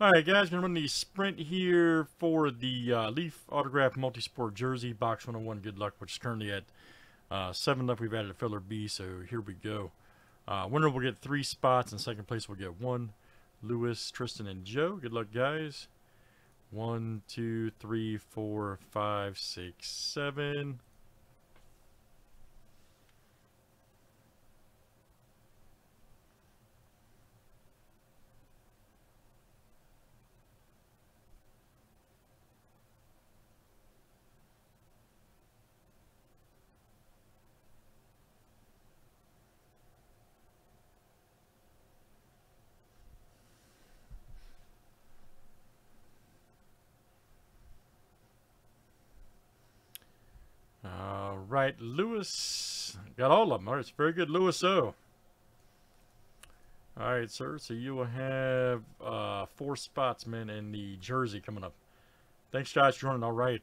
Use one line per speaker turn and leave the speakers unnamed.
All right, guys, gonna run the sprint here for the uh, Leaf Autograph Multisport Jersey Box 101. Good luck, which is currently at uh, seven left. We've added a filler B, so here we go. Uh, winner will get three spots, and second place will get one. Lewis, Tristan, and Joe. Good luck, guys. One, two, three, four, five, six, seven. All right, Lewis. Got all of them. All right, it's very good, Lewis O. All right, sir. So you will have uh, four spots, man, in the jersey coming up. Thanks, for joining. All right.